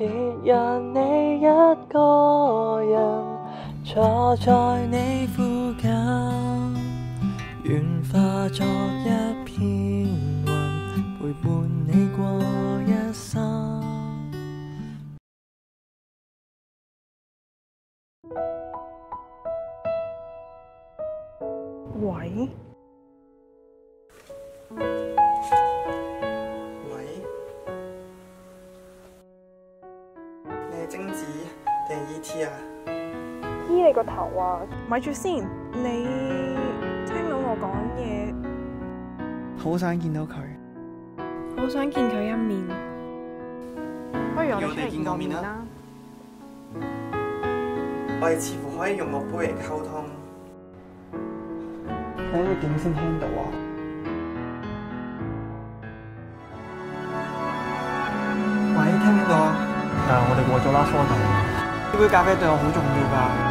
别让你一个人坐在你附近，愿化作一片云，陪伴你过一生。喂，精子定係 E.T. 啊？？E 你個頭啊！咪住先，你聽到我講嘢，好想見到佢，好想見佢一面，不如我哋我哋出嚟見個見個面啦。我哋似乎可以用个杯嚟溝通。你應該點先聽到啊？喂，聽唔聽到啊？過咗 last order 啦。呢杯咖啡對我好重要㗎。